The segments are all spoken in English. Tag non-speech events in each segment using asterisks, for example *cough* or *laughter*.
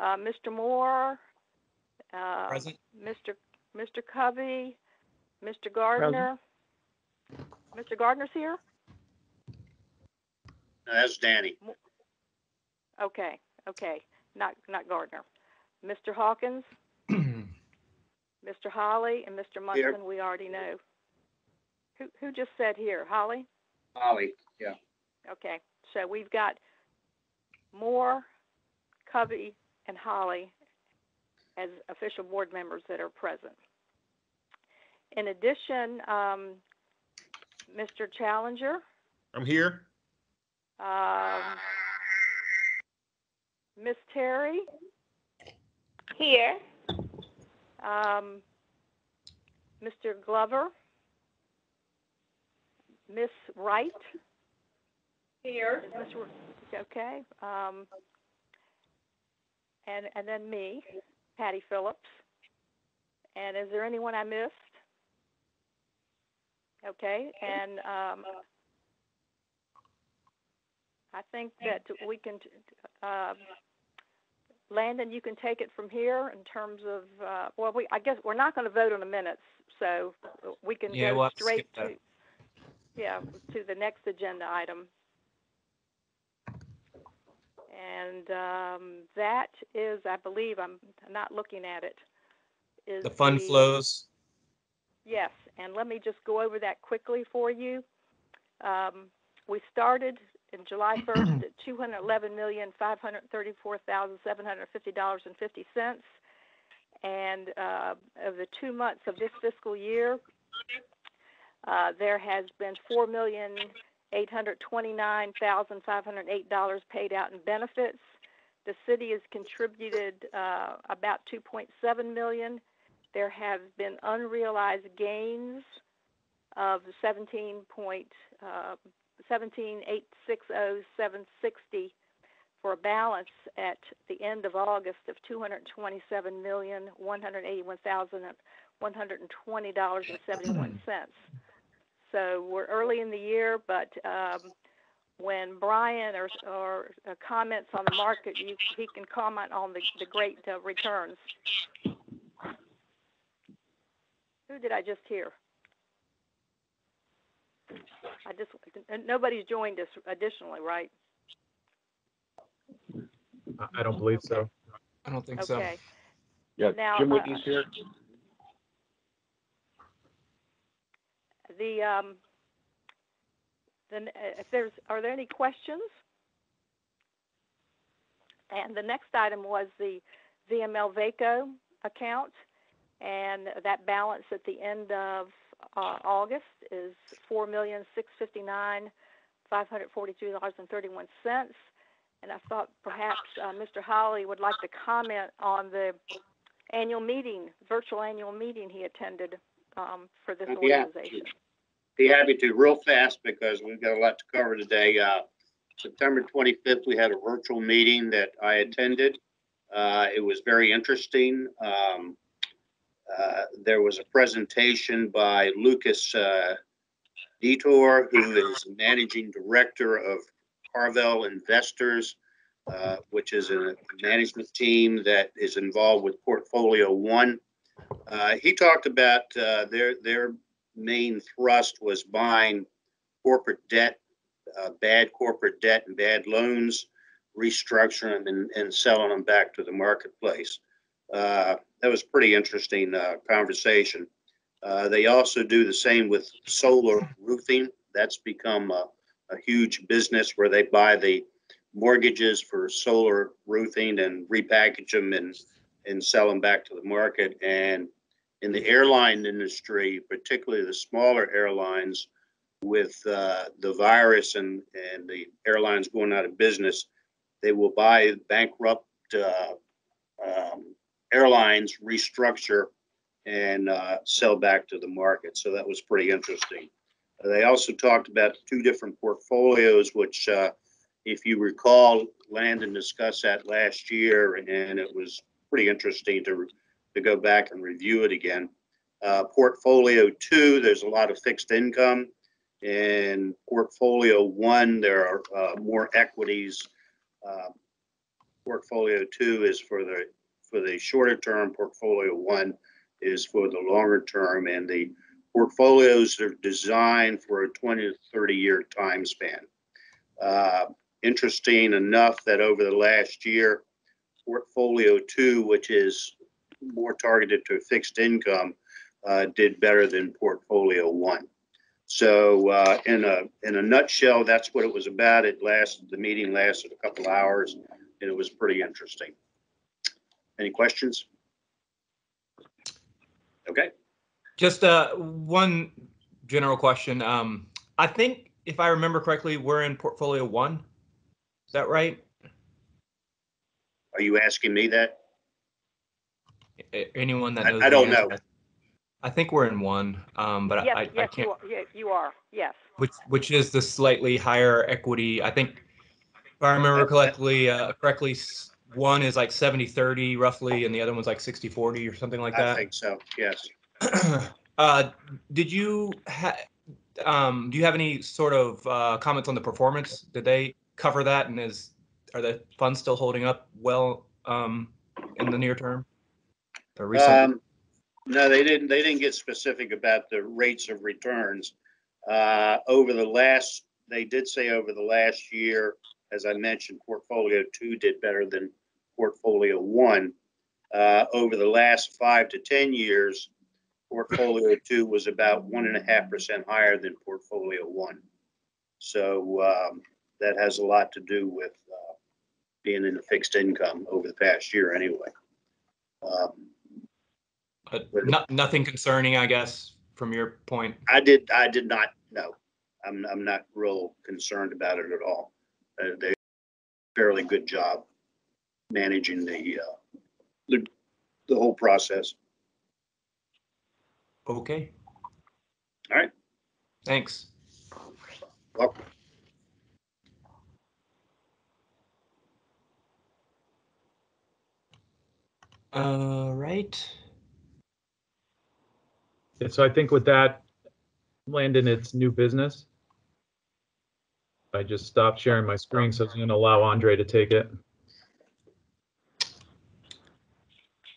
uh, Mr. Moore, uh, Present. Mr. Mr. Covey, Mr. Gardner. Mr. Gardner's here? That's Danny. Okay, okay, not, not Gardner. Mr. Hawkins, *clears throat* Mr. Holly, and Mr. Here. Munson, we already know. Who, who just said here? Holly? Holly, yeah. Okay, so we've got Moore, Covey, and Holly as official board members that are present. In addition, um, Mr. Challenger, I'm here. um, Miss Terry, Here. um, Mr. Glover, Miss Wright, Here. Miss Ro- okay, um, and, and then me, Patty Phillips. And is there anyone I missed? Okay, and, um, I think that we can, um, Landon, you can take it from here in terms of, uh, well, we, I guess, we're not gonna vote on the minutes, so we can Yeah, go we'll to straight to, yeah, to the next agenda item and um, that is, I believe, I'm not looking at it. Is the fund the, flows. Yes, and let me just go over that quickly for you. Um, we started in July *clears throat* 1st at $211,534,750.50. And uh, of the two months of this fiscal year, uh, there has been 4 million. dollars $829,508 paid out in benefits. The city has contributed uh, about 2.7 million. There have been unrealized gains of 17 uh, 17860,760 for a balance at the end of August of $227,181,120.71. So we're early in the year, but, um, when Brian or, or uh, comments on the market, you, he can comment on the, the great uh, returns. Who did I just hear? I just, nobody's joined us additionally, right? I- I don't believe so. I don't think so. Okay. Yeah, Now, Jim uh, Wicky's here. The, um, then, if there's, are there any questions? And the next item was the VML VACO account, and that balance at the end of, uh, August is four million, six fifty-nine, five hundred forty-two dollars and thirty-one cents. And I thought perhaps, uh, Mr. Holly would like to comment on the annual meeting, virtual annual meeting he attended, um, for this happy organization. Be happy to real fast because we've got a lot to cover today. Uh, September twenty-fifth, we had a virtual meeting that I attended. Uh, it was very interesting. Um, uh, there was a presentation by Lucas, uh, Detor, who is managing director of CarVal Investors, uh, which is a management team that is involved with Portfolio One. Uh, he talked about, their, their main thrust was buying corporate debt, uh, bad corporate debt and bad loans, restructuring them and, and selling them back to the marketplace. Uh, that was pretty interesting, uh, conversation. Uh, they also do the same with solar roofing. That's become a, a huge business where they buy the mortgages for solar roofing and repackage them and, and sell them back to the market. And in the airline industry, particularly the smaller airlines, with uh, the virus and, and the airlines going out of business, they will buy bankrupt uh, um, airlines, restructure, and uh, sell back to the market. So that was pretty interesting. They also talked about two different portfolios, which, uh, if you recall, Landon discussed that last year, and it was pretty interesting to to go back and review it again. Uh, portfolio two, there's a lot of fixed income. And portfolio one, there are, uh, more equities. Uh, portfolio two is for the, for the shorter term, portfolio one is for the longer term, and the portfolios are designed for a twenty to thirty year time span. Uh, Interesting enough that over the last year, portfolio two, which is more targeted to fixed income, uh, did better than portfolio one. So uh, in a, in a nutshell, that's what it was about. It lasted, the meeting lasted a couple hours and it was pretty interesting. Any questions? Okay, Just uh, one general question. Um, I think if I remember correctly, we're in portfolio one. Is that right? are you asking me that? A- Anyone that I- knows? I the don't answer? know. I think we're in one, um, but Yes, I, I yes, can't. you are, yeah, you are, yes. Which which is the slightly higher equity. I think if I remember correctly, uh, correctly, one is like 70 30 roughly, and the other one's like 60 40 or something like I that. think so, yes. *clears throat* uh, did you ha- um, do you have any sort of uh, comments on the performance? Did they cover that, and is are the funds still holding up well um, in the near term? The recent, Um, no, they didn't, they didn't get specific about the rates of returns. Uh, over the last, they did say over the last year, as I mentioned, portfolio two did better than portfolio one. Uh, over the last five to 10 years, portfolio two was about one and a half percent higher than portfolio one. So, um, that has a lot to do with, uh, being in a fixed income over the past year anyway. Um, but no, nothing concerning, I guess, from your point. I did, I did not know. I'm, I'm not real concerned about it at all. Uh, they fairly good job managing the, uh, the, the whole process. Okay. All right. Thanks. Welcome. All right. Yeah, So I think with that, Landon, it's new business. I just stopped sharing my screen, so I was gonna allow Andre to take it.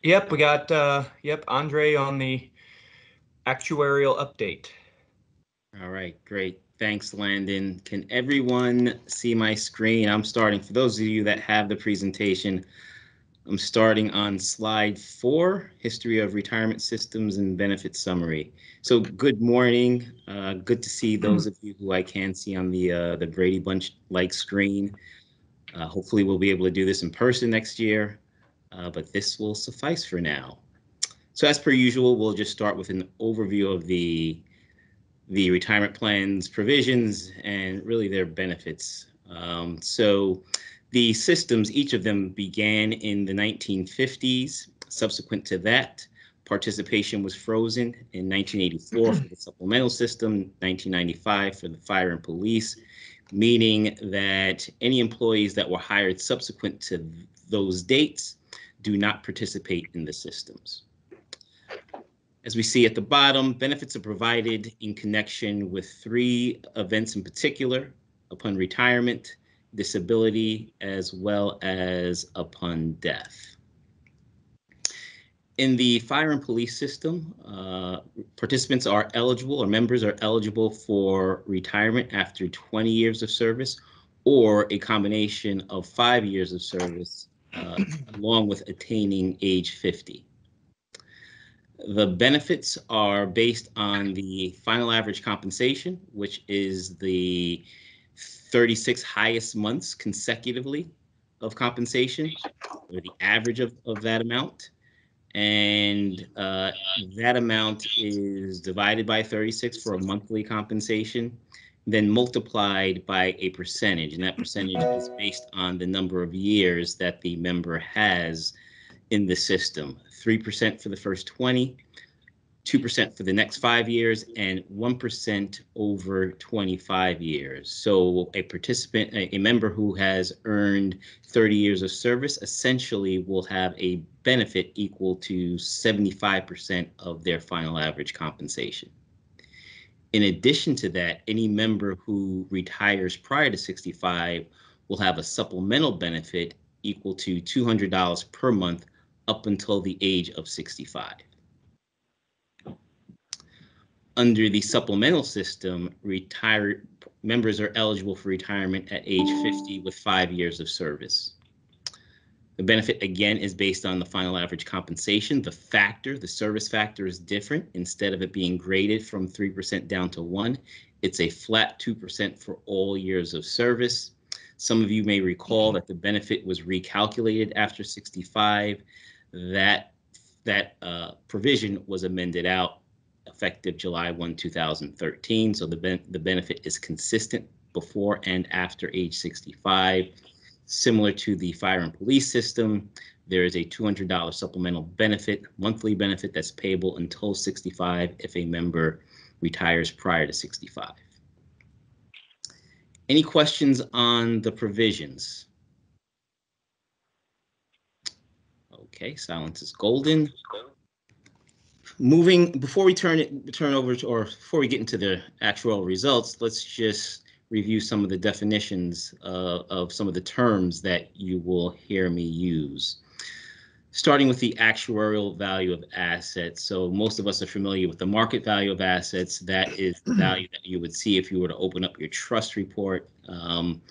Yep, we got uh, yep Andre on the actuarial update. All right, great. Thanks, Landon. Can everyone see my screen? I'm starting, for those of you that have the presentation, I'm starting on slide four, History of Retirement Systems and Benefit Summary. So good morning. Uh, good to see those of you who I can see on the uh, the Brady Bunch-like screen. Uh, hopefully, we'll be able to do this in person next year, uh, but this will suffice for now. So as per usual, we'll just start with an overview of the the retirement plans provisions and really their benefits. Um, so the systems, each of them began in the 1950s. Subsequent to that, participation was frozen in 1984 for the supplemental system, 1995 for the fire and police, meaning that any employees that were hired subsequent to those dates do not participate in the systems. As we see at the bottom, benefits are provided in connection with three events in particular upon retirement, disability, as well as upon death. In the fire and police system, uh, participants are eligible or members are eligible for retirement after 20 years of service or a combination of five years of service uh, along with attaining age 50. The benefits are based on the final average compensation, which is the 36 highest months consecutively of compensation, or the average of, of that amount. And uh, that amount is divided by 36 for a monthly compensation, then multiplied by a percentage. And that percentage is based on the number of years that the member has in the system 3% for the first 20, 2% for the next five years, and 1% over 25 years. So a participant, a, member who has earned 30 years of service essentially will have a benefit equal to 75% of their final average compensation. In addition to that, any member who retires prior to 65 will have a supplemental benefit equal to $200 per month up until the age of 65. Under the supplemental system, retired members are eligible for retirement at age 50 with five years of service. The benefit again is based on the final average compensation. The factor, the service factor is different. Instead of it being graded from 3% down to 1, it's a flat 2% for all years of service. Some of you may recall that the benefit was recalculated after 65. That that uh, provision was amended out effective July 1, 2013. So the ben the benefit is consistent before and after age 65. Similar to the fire and police system, there is a $200 supplemental benefit, monthly benefit that's payable until 65 if a member retires prior to 65. Any questions on the provisions? Okay, silence is golden. Moving, before we turn it, turn over to, or before we get into the actual results, let's just review some of the definitions uh, of some of the terms that you will hear me use. Starting with the actuarial value of assets. So most of us are familiar with the market value of assets. That is the value that you would see if you were to open up your trust report. Um,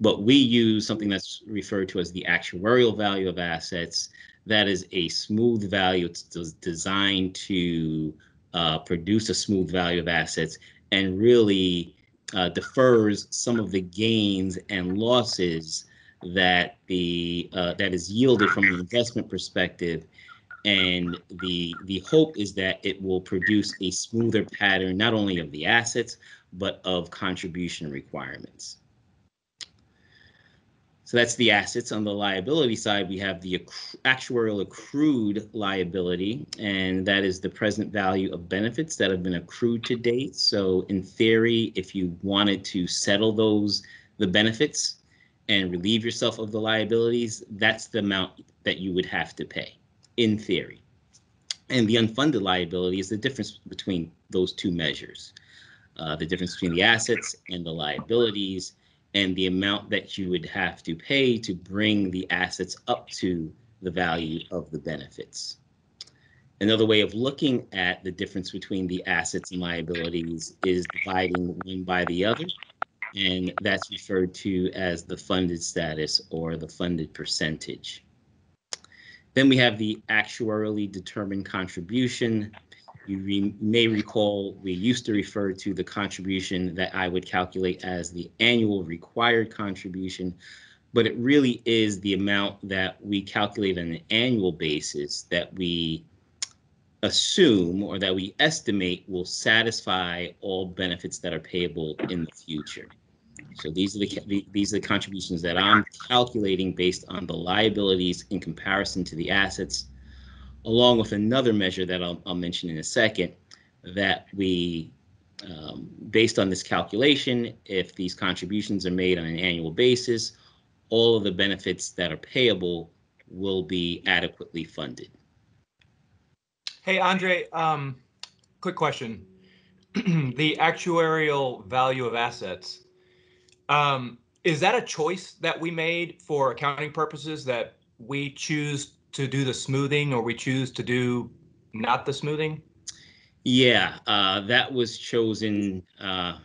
but we use something that's referred to as the actuarial value of assets. That is a smooth value. It's designed to uh, produce a smooth value of assets and really uh, defers some of the gains and losses that the uh, that is yielded from an investment perspective and the the hope is that it will produce a smoother pattern not only of the assets but of contribution requirements so that's the assets on the liability side we have the accru actuarial accrued liability and that is the present value of benefits that have been accrued to date so in theory if you wanted to settle those the benefits and relieve yourself of the liabilities, that's the amount that you would have to pay, in theory. And the unfunded liability is the difference between those two measures. Uh, the difference between the assets and the liabilities and the amount that you would have to pay to bring the assets up to the value of the benefits. Another way of looking at the difference between the assets and liabilities is dividing one by the other and that's referred to as the funded status or the funded percentage. Then we have the actuarially determined contribution. You re may recall we used to refer to the contribution that I would calculate as the annual required contribution, but it really is the amount that we calculate on an annual basis that we assume or that we estimate will satisfy all benefits that are payable in the future. So these are the these are the contributions that I'm calculating based on the liabilities in comparison to the assets, along with another measure that I'll, I'll mention in a second that we, um, based on this calculation, if these contributions are made on an annual basis, all of the benefits that are payable will be adequately funded. Hey, Andre, um, quick question. *clears throat* the actuarial value of assets, um, is that a choice that we made for accounting purposes that we choose to do the smoothing or we choose to do not the smoothing? Yeah, uh, that was chosen. Uh,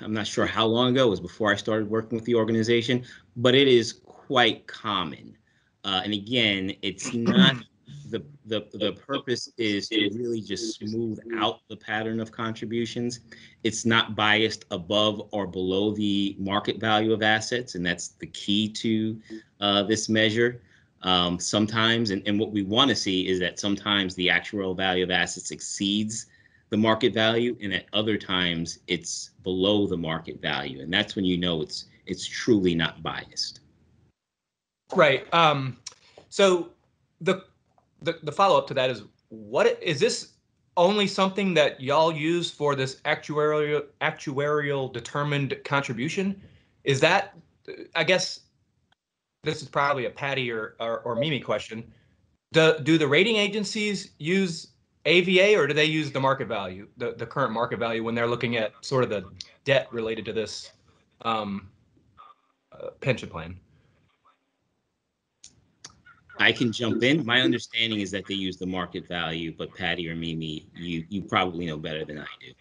I'm not sure how long ago. It was before I started working with the organization, but it is quite common. Uh, and again, it's not *clears throat* the, the the purpose is to really just smooth out the pattern of contributions. It's not biased above or below the market value of assets, and that's the key to uh, this measure. Um, sometimes, and, and what we want to see is that sometimes the actual value of assets exceeds the market value, and at other times it's below the market value, and that's when you know it's it's truly not biased. Right. Um, so the the, the follow up to that is what is this only something that y'all use for this actuarial actuarial determined contribution? Is that I guess this is probably a Patty or or, or Mimi question. Do do the rating agencies use AVA or do they use the market value, the, the current market value when they're looking at sort of the debt related to this um, uh, pension plan? I can jump in. My understanding is that they use the market value, but Patty or Mimi, you, you probably know better than I do.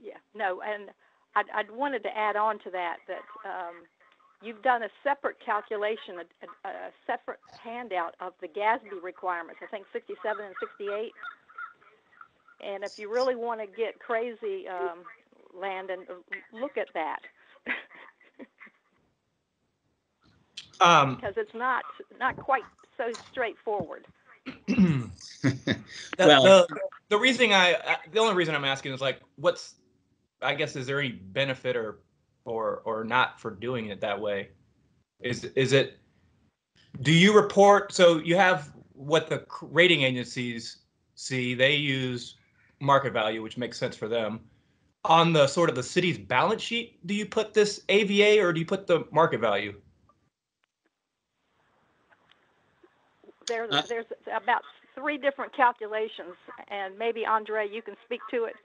Yeah, no, and I'd, I'd wanted to add on to that, that, um, you've done a separate calculation, a, a, a separate handout of the GASB requirements, I think sixty-seven and sixty-eight. And if you really want to get crazy, um, Landon, uh, look at that. Um, Because it's not, not quite so straightforward. *clears throat* the, Well- the, the reason I, uh, the only reason I'm asking is like, what's, I guess, is there any benefit or, or, or not for doing it that way? Is, is it, do you report, so you have what the rating agencies see, they use market value, which makes sense for them. On the sort of the city's balance sheet, do you put this AVA or do you put the market value? There's, Uh, there's about three different calculations, and maybe Andre, you can speak to it.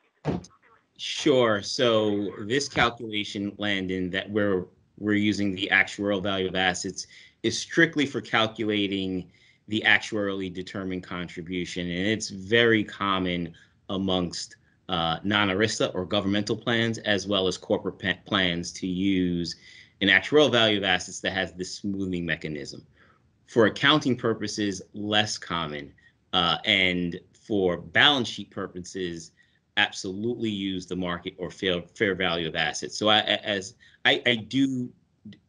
Sure. So this calculation, Landon, that we're we're using the actuarial value of assets is strictly for calculating the actuarially determined contribution, and it's very common amongst uh, non-ERISA or governmental plans as well as corporate plans to use an actuarial value of assets that has this smoothing mechanism. For accounting purposes, less common, uh, and for balance sheet purposes, absolutely use the market or fair fair value of assets. So I as I, I do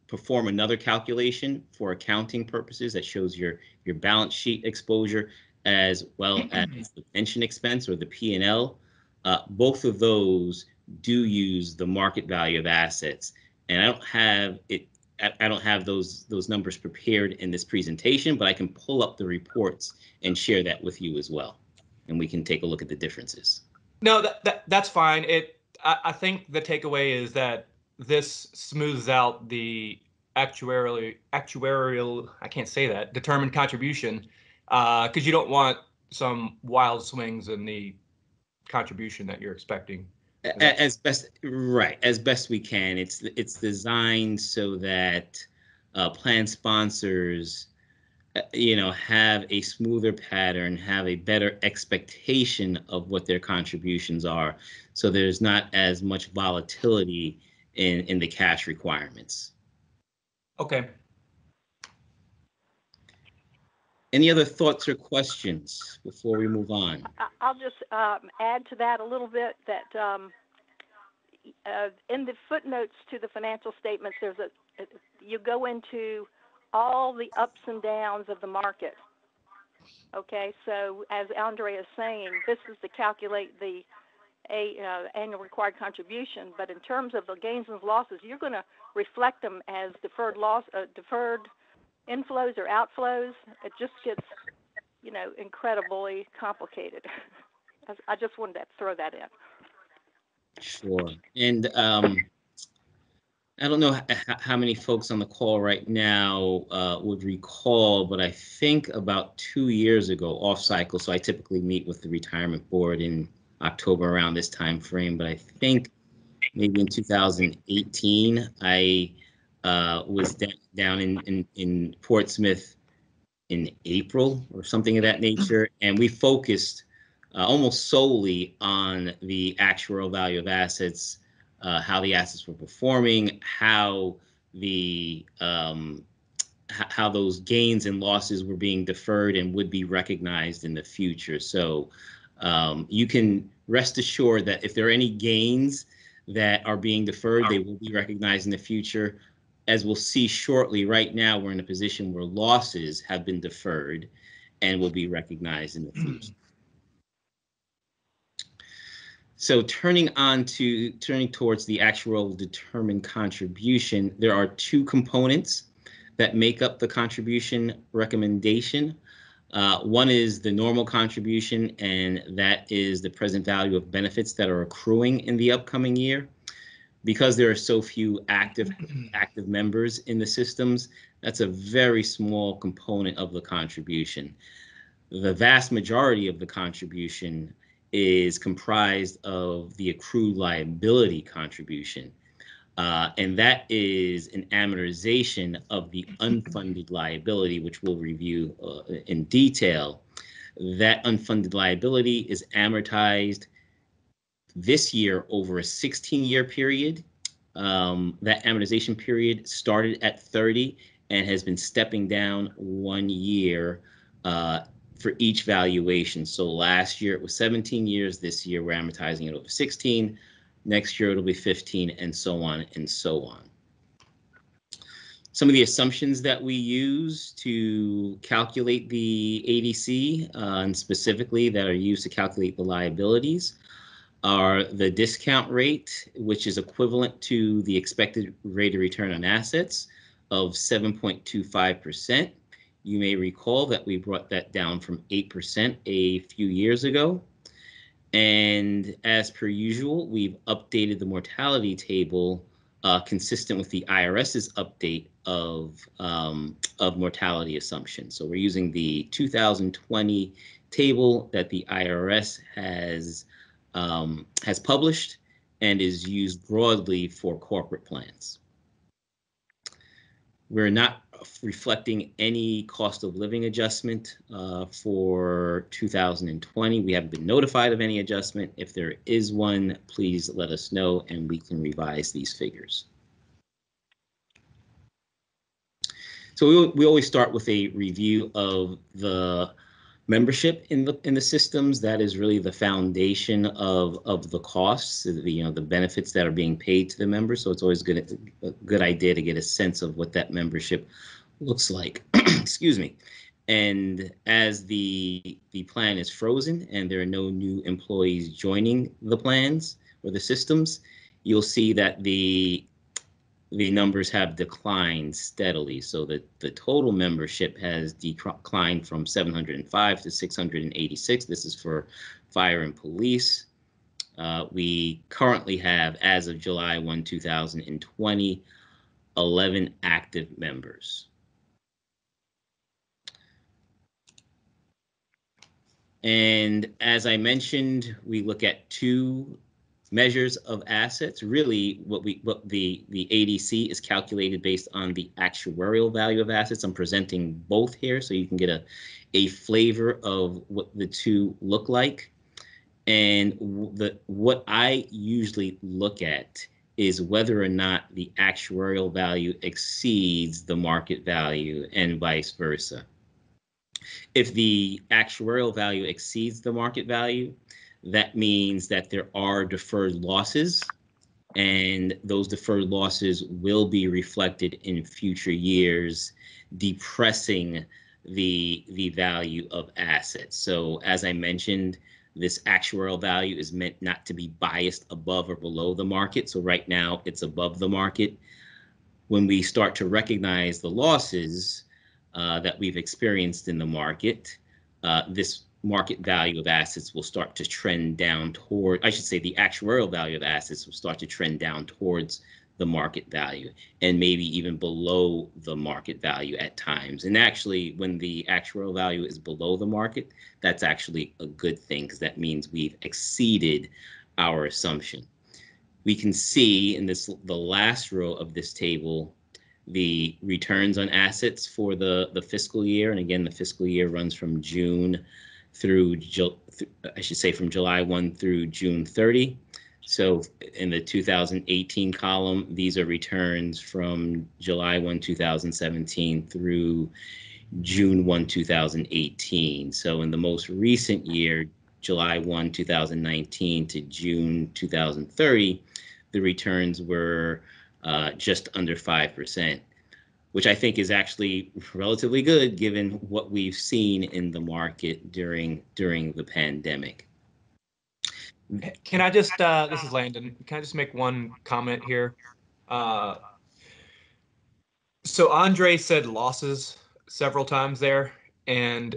perform another calculation for accounting purposes that shows your your balance sheet exposure as well as the pension expense or the P and L. Uh, both of those do use the market value of assets, and I don't have it. I I don't have those those numbers prepared in this presentation, but I can pull up the reports and share that with you as well, and we can take a look at the differences. No, that, that that's fine. It I, I think the takeaway is that this smooths out the actuarially actuarial I can't say that determined contribution because you don't want some wild swings in the contribution that you're expecting. As best right as best we can it's it's designed so that uh, plan sponsors uh, you know have a smoother pattern have a better expectation of what their contributions are so there's not as much volatility in in the cash requirements Okay. any other thoughts or questions before we move on I- I'll just um, add to that a little bit that um, uh, in the footnotes to the financial statements, there's a, you go into all the ups and downs of the market. Okay, so as Andre is saying, this is to calculate the a, uh, annual required contribution, but in terms of the gains and losses, you're going to reflect them as deferred loss, uh, deferred inflows or outflows. It just gets you know, incredibly complicated. *laughs* I- just wanted to throw that in. Sure. And um, I don't know how many folks on the call right now uh, would recall, but I think about two years ago, off cycle. So I typically meet with the retirement board in October around this time frame. But I think maybe in 2018, I uh, was down in, in in Portsmouth in April or something of that nature, and we focused uh, almost solely on the actual value of assets, uh, how the assets were performing, how the um, h- how those gains and losses were being deferred and would be recognized in the future. So um, you can rest assured that if there are any gains that are being deferred, they will be recognized in the future. As we'll see shortly, right now we're in a position where losses have been deferred and will be recognized in the future. So turning on to turning towards the actual determined contribution, there are two components that make up the contribution recommendation. Uh, one is the normal contribution, and that is the present value of benefits that are accruing in the upcoming year. Because there are so few active *clears throat* active members in the systems, that's a very small component of the contribution. The vast majority of the contribution is comprised of the accrued liability contribution. Uh, and that is an amortization of the unfunded liability, which we'll review uh, in detail. That unfunded liability is amortized this year over a 16 year period. Um, that amortization period started at 30 and has been stepping down one year uh, for each valuation. So last year it was 17 years. This year we're amortizing it over 16. Next year it'll be 15 and so on and so on. Some of the assumptions that we use to calculate the ADC uh, and specifically that are used to calculate the liabilities are the discount rate, which is equivalent to the expected rate of return on assets of 7.25%. You may recall that we brought that down from 8% a few years ago. And as per usual, we've updated the mortality table uh, consistent with the IRS's update of, um, of mortality assumptions. So we're using the 2020 table that the IRS has, um, has published and is used broadly for corporate plans. We're not reflecting any cost of living adjustment uh, for 2020. We haven't been notified of any adjustment. If there is one, please let us know and we can revise these figures. So we, we always start with a review of the membership in the in the systems. That is really the foundation of of the costs, the you know the benefits that are being paid to the members. So it's always good a good idea to get a sense of what that membership looks like. *clears throat* Excuse me. And as the the plan is frozen and there are no new employees joining the plans or the systems, you'll see that the the numbers have declined steadily. So that the total membership has declined from 705 to 686. This is for fire and police. Uh, we currently have, as of July 1, 2020, 11 active members. And as I mentioned, we look at two measures of assets. Really, what we what the the ADC is calculated based on the actuarial value of assets. I'm presenting both here so you can get a a flavor of what the two look like. And the what I usually look at is whether or not the actuarial value exceeds the market value and vice versa. If the actuarial value exceeds the market value, that means that there are deferred losses and those deferred losses will be reflected in future years, depressing the, the value of assets. So as I mentioned, this actuarial value is meant not to be biased above or below the market. So right now it's above the market. When we start to recognize the losses uh, that we've experienced in the market, uh, this market value of assets will start to trend down toward, I should say the actuarial value of assets will start to trend down towards the market value and maybe even below the market value at times. And actually, when the actuarial value is below the market, that's actually a good thing because that means we've exceeded our assumption. We can see in this the last row of this table the returns on assets for the, the fiscal year. And again, the fiscal year runs from June through, I should say from July 1 through June 30. So in the 2018 column, these are returns from July 1, 2017 through June 1, 2018. So in the most recent year, July 1, 2019 to June 2030, the returns were uh, just under 5% which I think is actually relatively good given what we've seen in the market during during the pandemic. Can I just, uh, this is Landon, can I just make one comment here? Uh, so Andre said losses several times there, and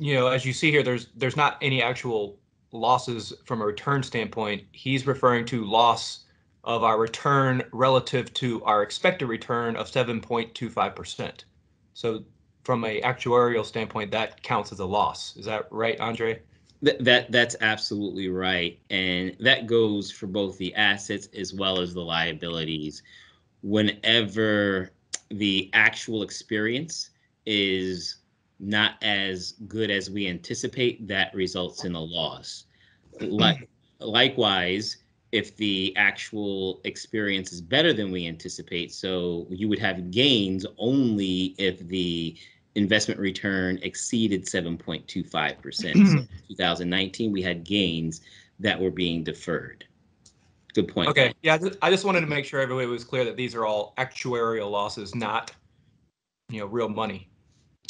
you know, as you see here, there's there's not any actual losses from a return standpoint. He's referring to loss of our return relative to our expected return of 7.25%. So from a actuarial standpoint, that counts as a loss. Is that right, Andre? That, that that's absolutely right, and that goes for both the assets as well as the liabilities. Whenever the actual experience is not as good as we anticipate, that results in a loss. Like likewise, if the actual experience is better than we anticipate, so you would have gains only if the investment return exceeded 7.25%. So in 2019, we had gains that were being deferred. Good point. Okay, yeah, I ju- I just wanted to make sure everybody was clear that these are all actuarial losses, not, you know, real money.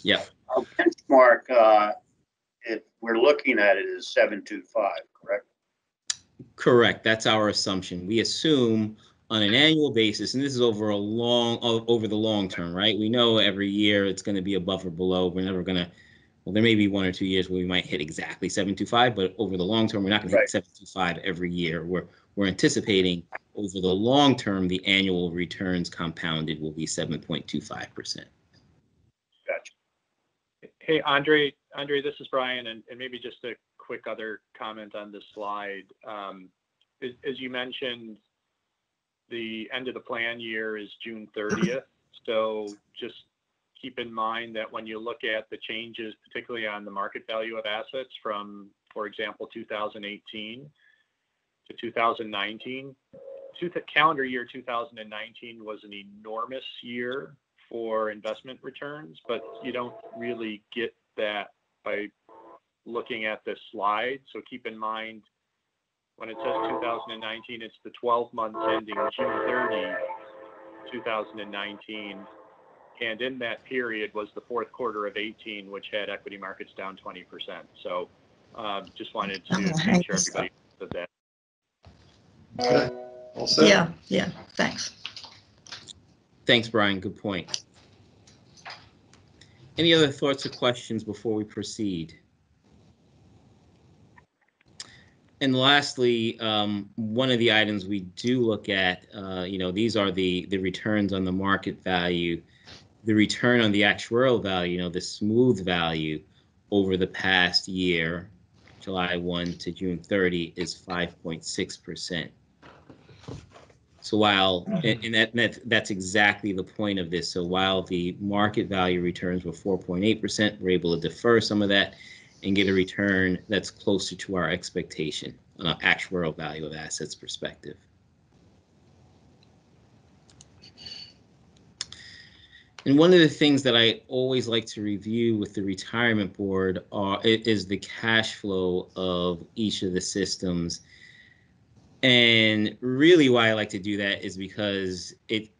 Yeah. Our benchmark, uh, if we're looking at it is seven two five, correct? That's our assumption. We assume on an annual basis, and this is over a long, over the long term, right? We know every year it's going to be above or below. We're never going to, well, there may be one or two years where we might hit exactly 725, but over the long term, we're not going to hit 725 every year. We're, we're anticipating over the long term, the annual returns compounded will be 7.25%. Gotcha. Hey, Andre, Andre, this is Brian, and, and maybe just a quick other comment on this slide. Um, as, you mentioned, the end of the plan year is June thirtieth. *clears throat* So just keep in mind that when you look at the changes, particularly on the market value of assets from, for example, two thousand eighteen to 2019, calendar year two thousand and nineteen was an enormous year for investment returns, but you don't really get that by looking at this slide. So keep in mind, when it says 2019, it's the 12 months ending June 30, 2019. And in that period was the fourth quarter of 18, which had equity markets down 20%. So um, just wanted to make sure everybody did that. Okay, all set? Yeah, yeah, thanks. Thanks, Brian. Good point. Any other thoughts or questions before we proceed? And lastly, um, one of the items we do look at, uh, you know, these are the, the returns on the market value, the return on the actuarial value, you know, the smooth value over the past year, July 1 to June 30 is 5.6%. So while, and and that, that, that's exactly the point of this. So while the market value returns were 4.8%, we're able to defer some of that and get a return that's closer to our expectation on an actuarial value of assets perspective. And one of the things that I always like to review with the retirement board are, is the cash flow of each of the systems. And really why I like to do that is because it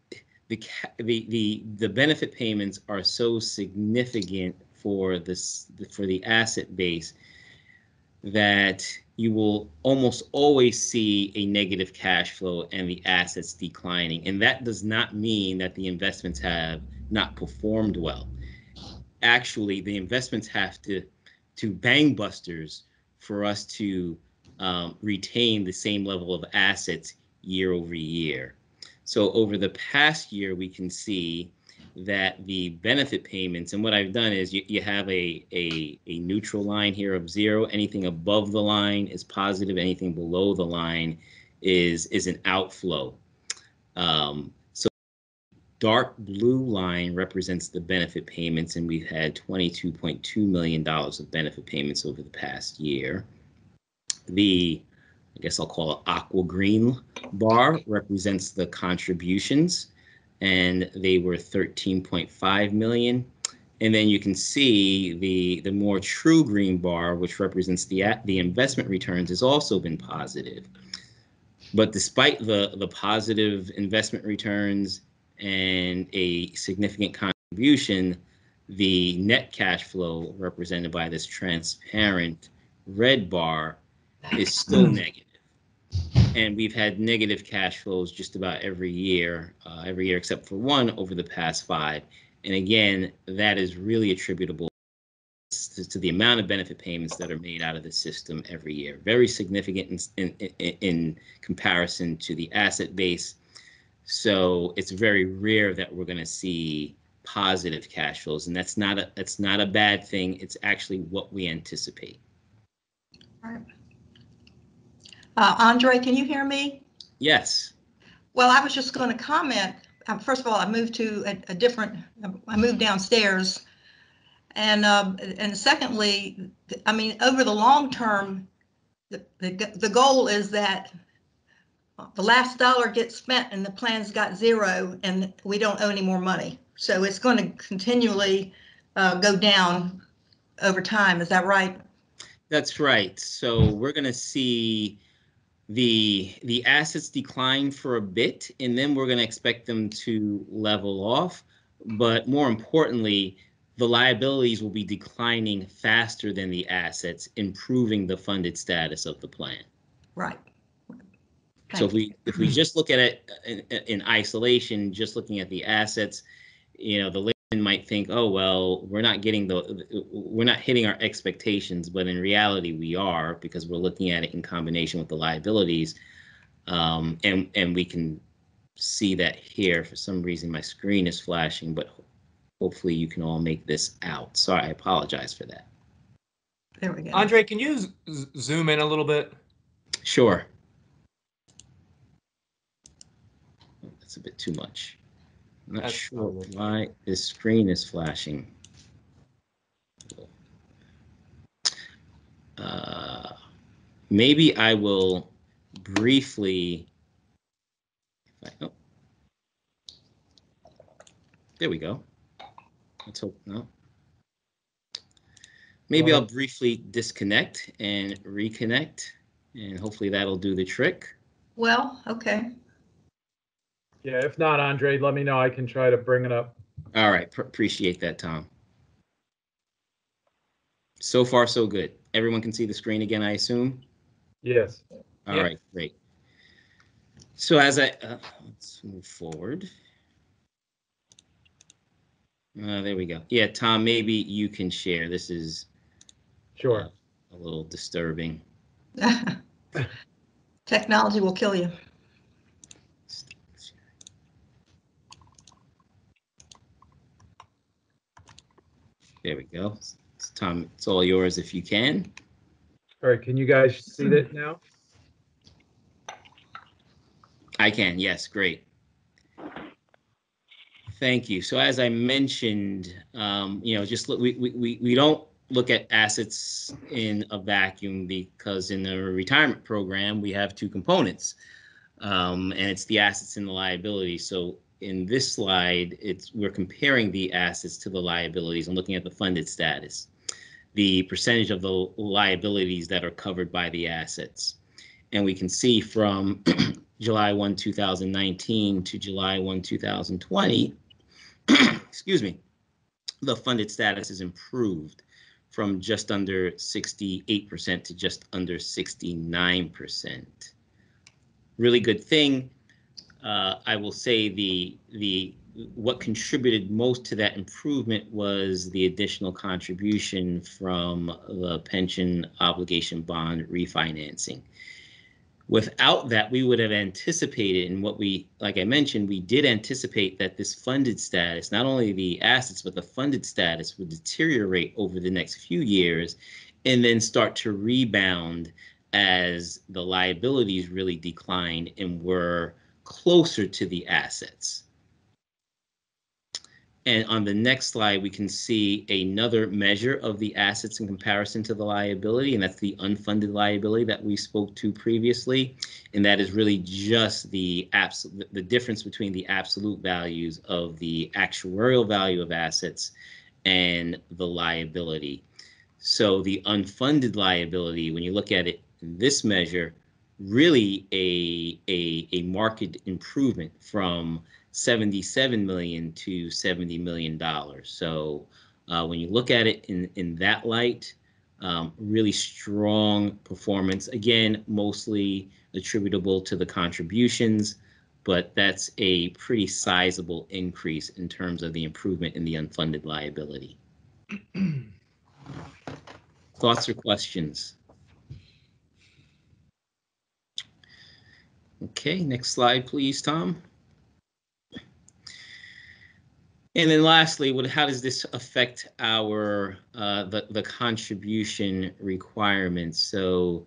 the the the the benefit payments are so significant for this for the asset base that you will almost always see a negative cash flow and the assets declining. And that does not mean that the investments have not performed well. Actually, the investments have to to bang busters for us to um, retain the same level of assets year over year. So over the past year, we can see that the benefit payments, and what I've done is you, you have a, a, a neutral line here of zero. Anything above the line is positive. Anything below the line is, is an outflow. Um, so dark blue line represents the benefit payments, and we've had $22.2 million of benefit payments over the past year. The, I guess I'll call it aqua green bar represents the contributions and they were 13.5 million. And then you can see the the more true green bar, which represents the the investment returns, has also been positive. But despite the the positive investment returns and a significant contribution, the net cash flow represented by this transparent red bar is still hmm. negative. And we've had negative cash flows just about every year, uh, every year except for one over the past five. And again, that is really attributable to, the amount of benefit payments that are made out of the system every year. Very significant in, in, in, comparison to the asset base. So it's very rare that we're going to see positive cash flows, and that's not a that's not a bad thing. It's actually what we anticipate. right. Uh, Andre, can you hear me? Yes. Well, I was just going to comment. Um, first of all, I moved to a, a different, I moved downstairs. And, um, and secondly, I mean, over the long term, the, the, the goal is that the last dollar gets spent and the plan's got zero and we don't owe any more money. So it's going to continually uh, go down over time. Is that right? That's right. So we're gonna see the the assets decline for a bit, and then we're gonna expect them to level off. But more importantly, the liabilities will be declining faster than the assets, improving the funded status of the plan. Right. So if we if we just look at it in, in isolation, just looking at the assets, you know, the might think, oh well, we're not getting the we're not hitting our expectations, but in reality we are because we're looking at it in combination with the liabilities, um, and and we can see that here. For some reason, my screen is flashing, but hopefully you can all make this out. Sorry, I apologize for that. There we go. Andre, can you z- z- zoom in a little bit? Sure. That's a bit too much. I'm not That's sure probably- why this screen is flashing. Uh, maybe I will briefly. if I- oh. There we go. Let's hope no. Maybe Well- I'll briefly disconnect and reconnect, and hopefully that'll do the trick. Well, okay. Yeah, if not, Andre, let me know. I can try to bring it up. All right, pr- appreciate that, Tom. So far, so good. Everyone can see the screen again, I assume? Yes. All Yeah. right, great. So as I, uh, let's move forward. Uh, there we go. Yeah, Tom, maybe you can share. This is Sure. a little disturbing. *laughs* Technology will kill you. There we go. It's- Tom, it's all yours if you can. All right, can you guys see that now? I can, yes, great. Thank you. So as I mentioned, um, you know, just look, we, we, we, we don't look at assets in a vacuum because in the retirement program, we have two components. Um, and it's the assets and the liability. So in this slide, it's, we're comparing the assets to the liabilities and looking at the funded status. The percentage of the liabilities that are covered by the assets. And we can see from *clears throat* July 1, 2019 to July 1, 2020, *clears throat* excuse me, the funded status is improved from just under 68% to just under 69%. Really good thing. Uh, I will say the the what contributed most to that improvement was the additional contribution from the pension obligation bond refinancing. Without that, we would have anticipated, and what we, like I mentioned, we did anticipate that this funded status, not only the assets, but the funded status would deteriorate over the next few years and then start to rebound as the liabilities really declined and were closer to the assets. And on the next slide, we can see another measure of the assets in comparison to the liability, and that's the unfunded liability that we spoke to previously. And that is really just the absolute, the difference between the absolute values of the actuarial value of assets and the liability. So the unfunded liability, when you look at it in this measure, really a, a, a market improvement from 77 million to 70 million dollars. So uh, when you look at it in in that light, um, really strong performance. Again, mostly attributable to the contributions, but that's a pretty sizable increase in terms of the improvement in the unfunded liability. *clears throat* Thoughts or questions? Okay, next slide, please, Tom. And then lastly, what, how does this affect our, uh, the, the contribution requirements? So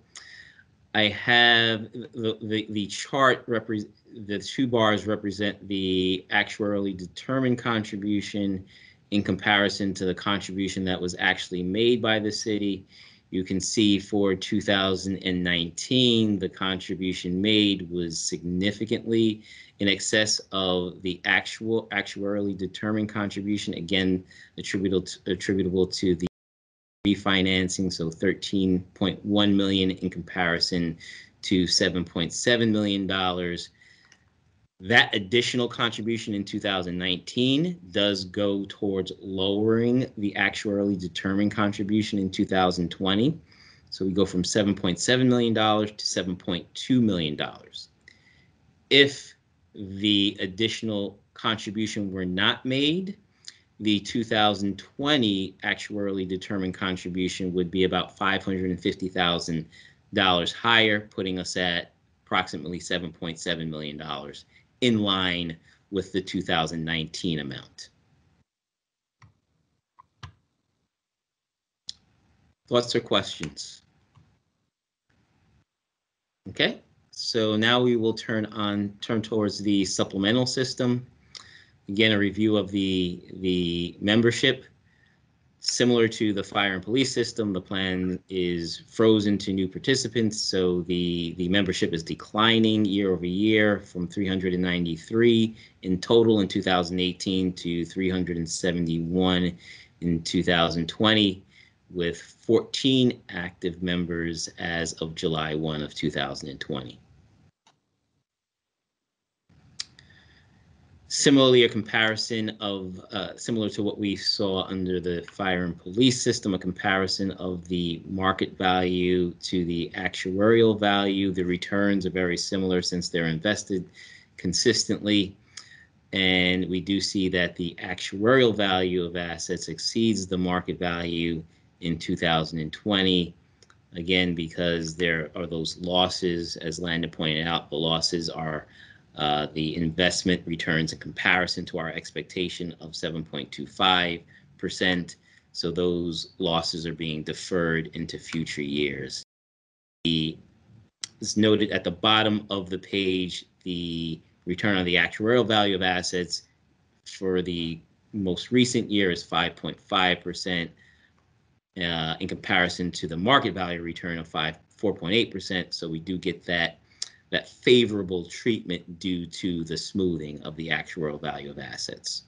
I have the, the, the chart the two bars represent the actuarially determined contribution in comparison to the contribution that was actually made by the city. You can see for 2019, the contribution made was significantly in excess of the actual actuarially determined contribution, again, attributable to, attributable to the refinancing, so 13.1 million in comparison to 7.7 million dollars. That additional contribution in 2019 does go towards lowering the actuarially determined contribution in 2020. So we go from 7.7 million dollars to 7.2 million dollars. If the additional contribution were not made, the 2020 actuarially determined contribution would be about $550,000 higher, putting us at approximately $7.7 million in line with the 2019 amount. Thoughts or questions? Okay. So now we will turn on turn towards the supplemental system. Again, a review of the the membership. Similar to the fire and police system, the plan is frozen to new participants. So the, the membership is declining year over year from 393 in total in 2018 to 371 in 2020 with 14 active members as of July 1 of 2020. Similarly, a comparison of, uh, similar to what we saw under the fire and police system, a comparison of the market value to the actuarial value. The returns are very similar since they're invested consistently. And we do see that the actuarial value of assets exceeds the market value in 2020. Again, because there are those losses, as Landon pointed out, the losses are uh, the investment returns in comparison to our expectation of 7.25%. So those losses are being deferred into future years. The, is noted at the bottom of the page, the return on the actuarial value of assets for the most recent year is 5.5% uh, in comparison to the market value return of 5 4.8%. So we do get that that favorable treatment due to the smoothing of the actuarial value of assets.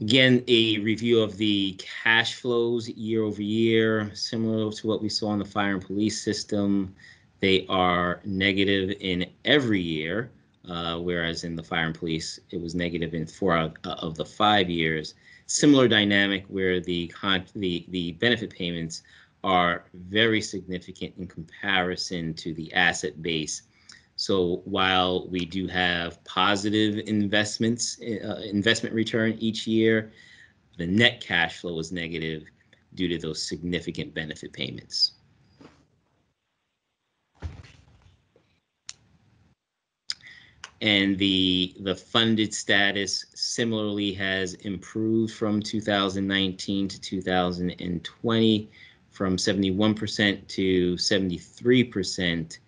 Again, a review of the cash flows year over year, similar to what we saw in the fire and police system. They are negative in every year, uh, whereas in the fire and police, it was negative in four of, uh, of the five years. Similar dynamic where the, the, the benefit payments are very significant in comparison to the asset base. So while we do have positive investments, uh, investment return each year, the net cash flow is negative due to those significant benefit payments. And the the funded status similarly has improved from 2019 to 2020 from 71% to 73%.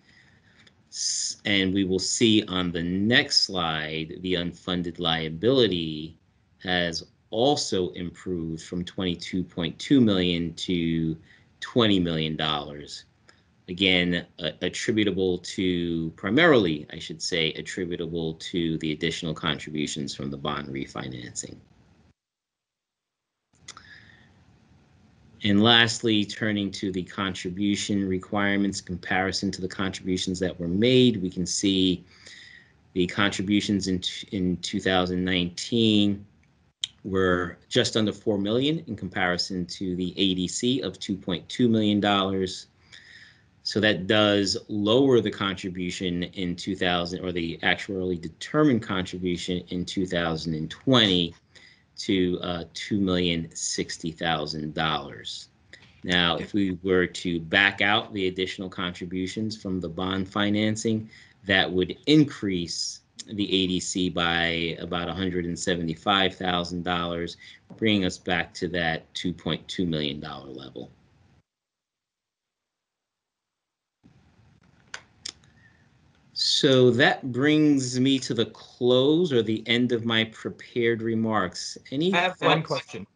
And we will see on the next slide, the unfunded liability has also improved from 22.2 million to 20 million dollars. Again, uh, attributable to primarily, I should say, attributable to the additional contributions from the bond refinancing. And lastly, turning to the contribution requirements comparison to the contributions that were made, we can see the contributions in, in 2019 were just under 4 million in comparison to the ADC of 2.2 million dollars. So that does lower the contribution in 2000 or the actually determined contribution in 2020 to uh, $2,060,000. Now, if we were to back out the additional contributions from the bond financing, that would increase the ADC by about $175,000, bringing us back to that $2.2 million level. So that brings me to the close or the end of my prepared remarks. Any I have one question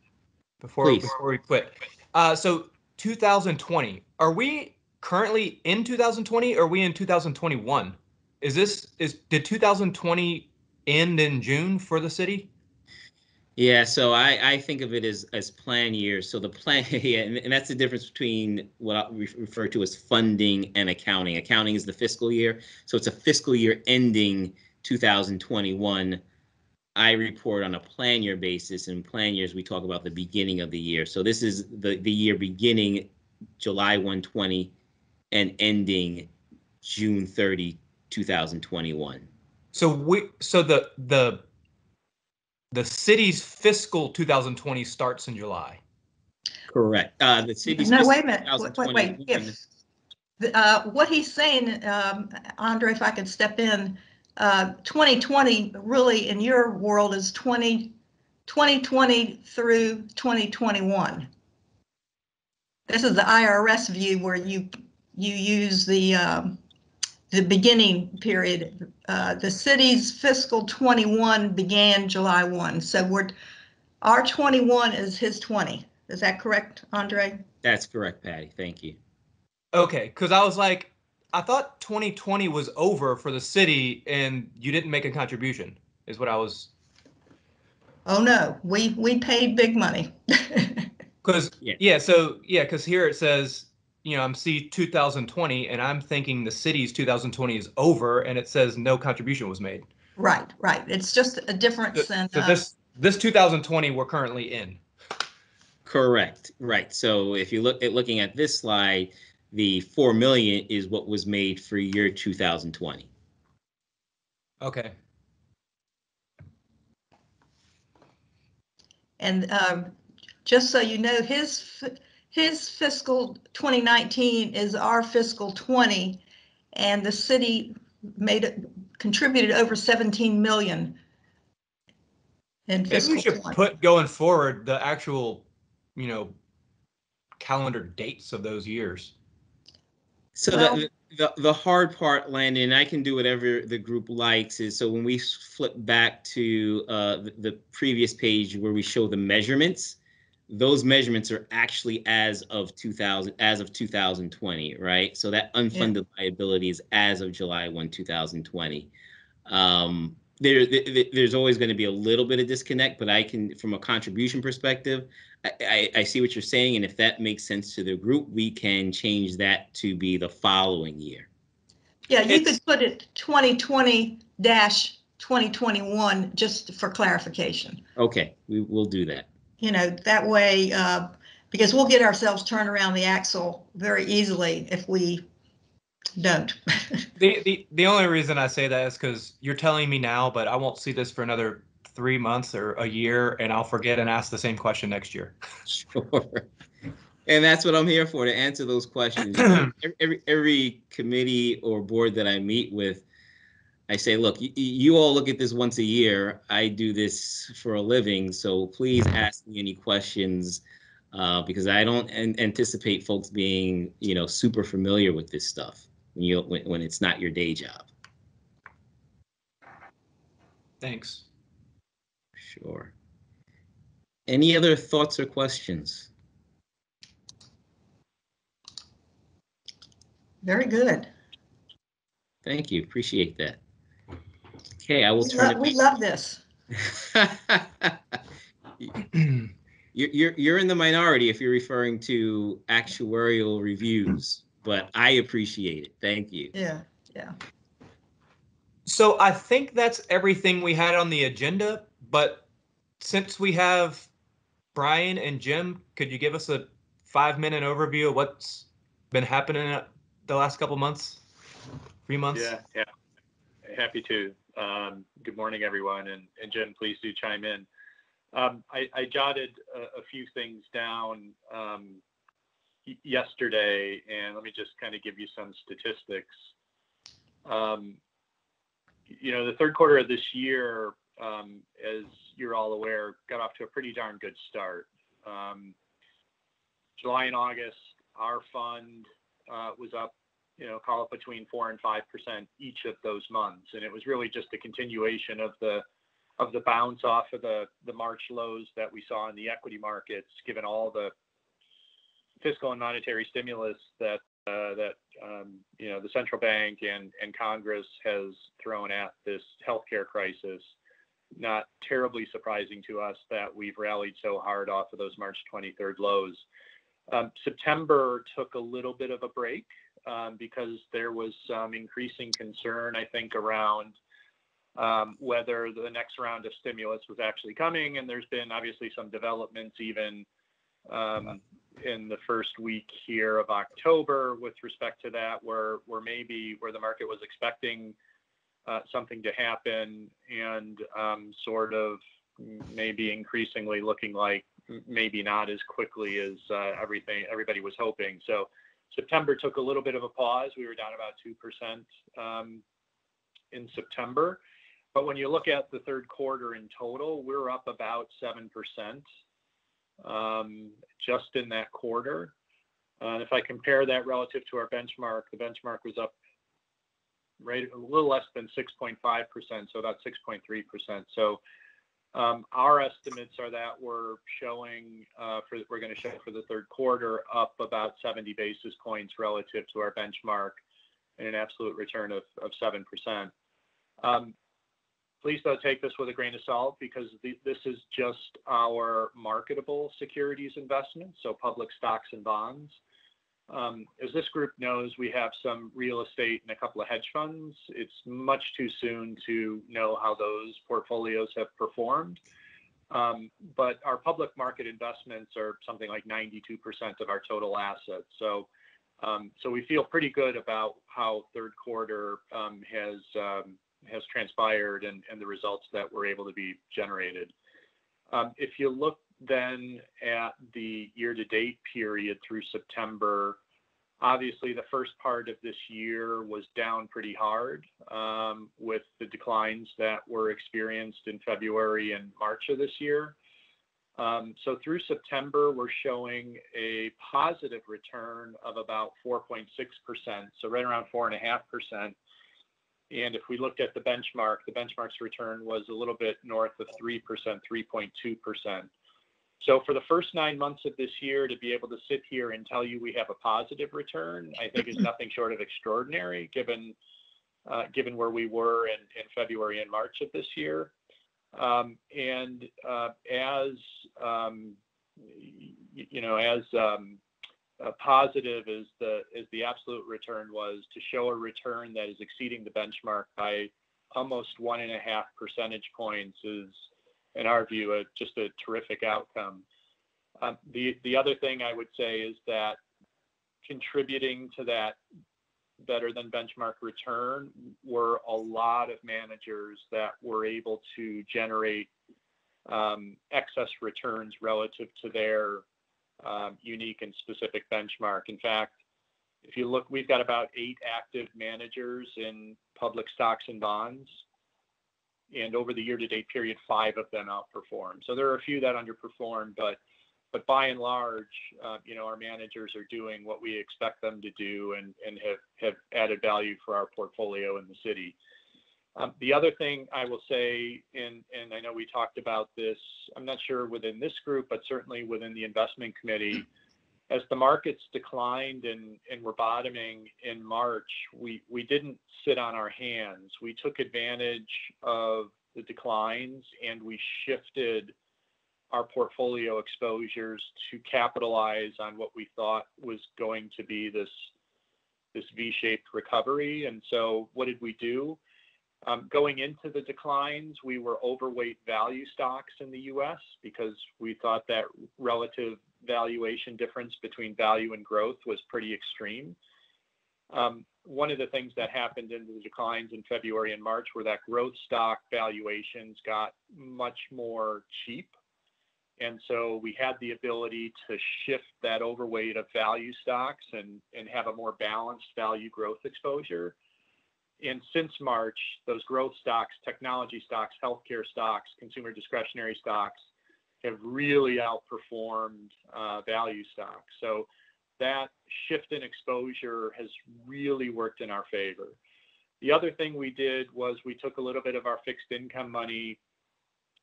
before Please. before we quit. Uh, so 2020, are we currently in 2020 or are we in 2021? Is this is did 2020 end in June for the city? Yeah, so I, I think of it as as plan years. So the plan, *laughs* yeah, and, and that's the difference between what I refer to as funding and accounting. Accounting is the fiscal year, so it's a fiscal year ending 2021. I report on a plan year basis, and plan years we talk about the beginning of the year. So this is the the year beginning July 120 and ending June 30, 2021. So we so the the the city's fiscal 2020 starts in July. Correct. Uh, the city's No, fiscal wait a minute, wait, wait, wait, if, uh, what he's saying, um, Andre, if I could step in, uh, 2020 really in your world is 20, 2020 through 2021. This is the IRS view where you, you use the, um, the beginning period. Uh, the city's fiscal 21 began July 1, so we're, our 21 is his 20. Is that correct, Andre? That's correct, Patty. Thank you. Okay, because I was like, I thought 2020 was over for the city and you didn't make a contribution, is what I was. Oh, no, we, we paid big money. *laughs* Because Yeah. yeah. so yeah, because here it says, you know, I'm C 2020, and I'm thinking the city's 2020 is over, and it says no contribution was made. Right, right. It's just a So, difference in, so uh, this this 2020 we're currently in. Correct. Right. So if you look at looking at this slide, the four million is what was made for year 2020. Okay. and um, just so you know, his, f- his fiscal 2019 is our fiscal 20, and the city made it, contributed over 17 million in Maybe fiscal we should 20. put going forward the actual, you know, calendar dates of those years. So Well- the, the the hard part, Landon, I can do whatever the group likes, is so when we flip back to uh, the, the previous page where we show the measurements, those measurements are actually as of 2000 as of 2020, right? So that unfunded liability is as of July 1, 2020. Um, there, there, there's always going to be a little bit of disconnect, but I can, from a contribution perspective, I, I, I see what you're saying, and if that makes sense to the group, we can change that to be the following year. Yeah, you It's- could put it 2020 dash 2021, just for clarification. Okay, we will do that. You know, that way, uh, because we'll get ourselves turned around the axle very easily if we don't. *laughs* The, the the only reason I say that is because you're telling me now, but I won't see this for another three months or a year, and I'll forget and ask the same question next year. *laughs* Sure. And that's what I'm here for, to answer those questions. every, *clears throat* every, every committee or board that I meet with, I say, look, y- y- you all look at this once a year. I do this for a living, so please ask me any questions uh, because I don't an- anticipate folks being, you know, super familiar with this stuff when you when, when it's not your day job. Thanks. Sure. Any other thoughts or questions? Very good. Thank you. Appreciate that. Okay, I will We turn love, it. we love this. *laughs* You're, you're, you're in the minority if you're referring to actuarial reviews, but I appreciate it. Thank you. Yeah, yeah. So I think that's everything we had on the agenda, but since we have Brian and Jim, could you give us a five minute overview of what's been happening the last couple months? Three months? Yeah, yeah. Happy to. Um, good morning, everyone, and, and Jen, please do chime in. Um, I, I jotted a, a few things down um, yesterday, and let me just kind of give you some statistics. Um, you know, the third quarter of this year, um, as you're all aware, got off to a pretty darn good start. Um, July and August, our fund uh, was up, you know, call it between four and five percent each of those months, and it was really just a continuation of the of the bounce off of the the March lows that we saw in the equity markets, given all the fiscal and monetary stimulus that uh, that um, you know the central bank and and Congress has thrown at this healthcare crisis. Not terribly surprising to us that we've rallied so hard off of those March 23rd lows. Um, September took a little bit of a break um, because there was some increasing concern, I think, around um, whether the next round of stimulus was actually coming, and there's been obviously some developments even um, in the first week here of October with respect to that, where where maybe where the market was expecting uh, something to happen, and um, sort of maybe increasingly looking like maybe not as quickly as uh, everything everybody was hoping. So September took a little bit of a pause. We were down about two percent um, in September, but when you look at the third quarter in total, we're up about seven percent um, just in that quarter. Uh, if I compare that relative to our benchmark, the benchmark was up a little less than 6.5%, so about 6.3%. So um, our estimates are that we're showing uh, for we're going to show for the third quarter up about 70 basis points relative to our benchmark and an absolute return of, of 7%. Um, please don't take this with a grain of salt because this is just our marketable securities investments, so public stocks and bonds. Um, as this group knows, we have some real estate and a couple of hedge funds. It's much too soon to know how those portfolios have performed. Um, but our public market investments are something like 92% of our total assets. So, um, so we feel pretty good about how third quarter has has transpired and, the results that were able to be generated. If you look then at the year-to-date period through September, obviously the first part of this year was down pretty hard um, with the declines that were experienced in February and March of this year. Um, so through September, we're showing a positive return of about 4.6%, so right around 4.5%. And if we looked at the benchmark, the benchmark's return was a little bit north of 3%, 3.2%. So for the first nine months of this year, to be able to sit here and tell you we have a positive return, I think is *clears throat* nothing short of extraordinary, given uh, given where we were in, in February and March of this year. Um, and uh, as um, you know, as um, uh, positive as the as the absolute return was to show a return that is exceeding the benchmark by almost one and a half percentage points is, in our view, a, just a terrific outcome. Um, the the other thing I would say is that contributing to that better than benchmark return were a lot of managers that were able to generate um, excess returns relative to their um, unique and specific benchmark. In fact, if you look, we've got about eight active managers in public stocks and bonds. And over the year-to-date period, five of them outperformed. So there are a few that underperformed, but but by and large, uh, you know, our managers are doing what we expect them to do and, and have, have added value for our portfolio in the city. Um, the other thing I will say, and, and I know we talked about this, I'm not sure within this group, but certainly within the investment committee, as the markets declined and, and were bottoming in March, we, we didn't sit on our hands. We took advantage of the declines and we shifted our portfolio exposures to capitalize on what we thought was going to be this this V-shaped recovery. And so what did we do? Um, going into the declines, we were overweight value stocks in the U.S. because we thought that relative valuation difference between value and growth was pretty extreme. Um, one of the things that happened in the declines in February and March were that growth stock valuations got much more cheap. And so we had the ability to shift that overweight of value stocks and, and have a more balanced value growth exposure and since March, those growth stocks, technology stocks, healthcare stocks, consumer discretionary stocks have really outperformed uh, value stocks. So that shift in exposure has really worked in our favor. The other thing we did was we took a little bit of our fixed income money,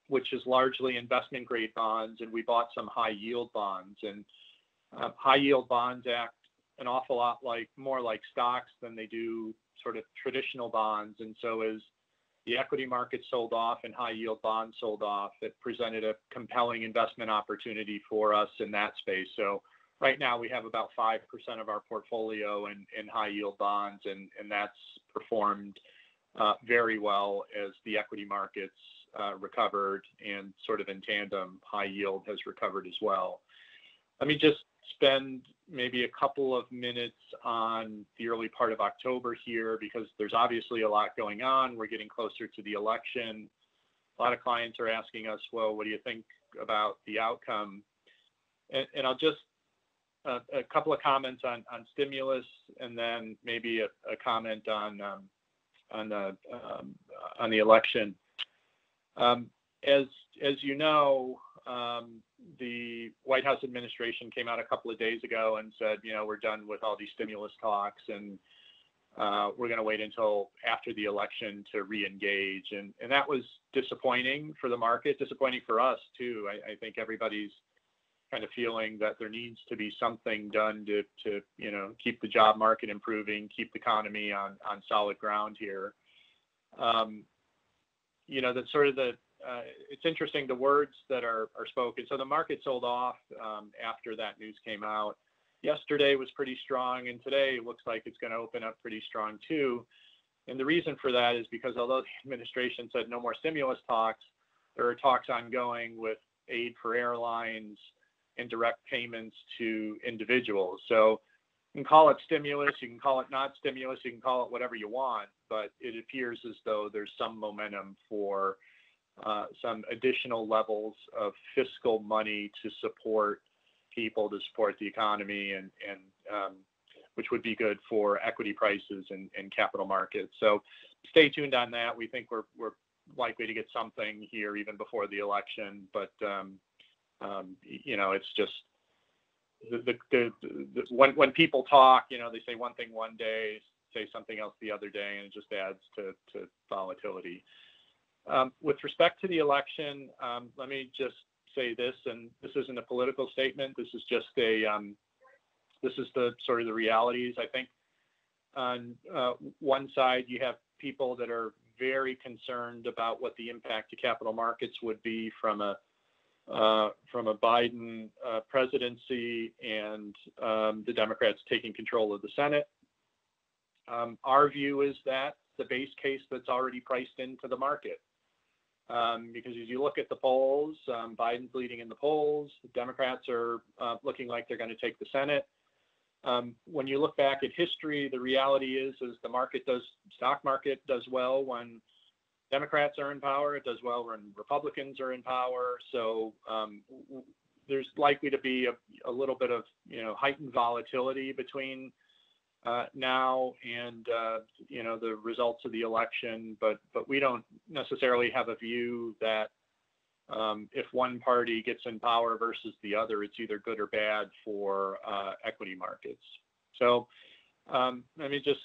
which is largely investment grade bonds, and we bought some high yield bonds. And uh, high yield bonds act an awful lot like more like stocks than they do sort of traditional bonds. And so as the equity market sold off and high yield bonds sold off, it presented a compelling investment opportunity for us in that space. So right now we have about 5% of our portfolio in, in high yield bonds, and, and that's performed uh, very well as the equity markets uh, recovered and sort of in tandem, high yield has recovered as well. Let me just spend maybe a couple of minutes on the early part of October here because there's obviously a lot going on. We're getting closer to the election. A lot of clients are asking us, well, what do you think about the outcome? And, and I'll just uh, a couple of comments on, on stimulus and then maybe a, a comment on um, on the um, on the election. Um, as as you know, um, the White House administration came out a couple of days ago and said, you know, we're done with all these stimulus talks and uh, we're going to wait until after the election to re-engage. And, and that was disappointing for the market, disappointing for us too. I, I think everybody's kind of feeling that there needs to be something done to, to you know, keep the job market improving, keep the economy on, on solid ground here. Um, you know, that sort of the uh, it's interesting the words that are, are spoken. So the market sold off um, after that news came out. Yesterday was pretty strong, and today it looks like it's going to open up pretty strong too. And the reason for that is because although the *laughs* administration said no more stimulus talks, there are talks ongoing with aid for airlines and direct payments to individuals. So you can call it stimulus, you can call it not stimulus, you can call it whatever you want, but it appears as though there's some momentum for uh, some additional levels of fiscal money to support people, to support the economy, and, and um, which would be good for equity prices and, and capital markets. So stay tuned on that. We think we're, we're likely to get something here even before the election, but um, um, you know, it's just the, the, the, the, when, when people talk, you know, they say one thing one day, say something else the other day, and it just adds to, to volatility. Um, with respect to the election, um, let me just say this, and this isn't a political statement. This is just a, um, this is the sort of the realities. I think on uh, one side, you have people that are very concerned about what the impact to capital markets would be from a uh, from a Biden uh, presidency and the Democrats taking control of the Senate. Our view is that the base case that's already priced into the market um, because as you look at the polls, um, Biden's leading in the polls. The Democrats are uh, looking like they're going to take the Senate. Um, when you look back at history, the reality is is the market does stock market does well when Democrats are in power. It does well when Republicans are in power. So um, there's likely to be a, a little bit of you know heightened volatility between uh, now and uh, you know the results of the election, but but we don't necessarily have a view that um, if one party gets in power versus the other, it's either good or bad for uh, equity markets. So um, let me just